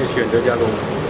就选择加工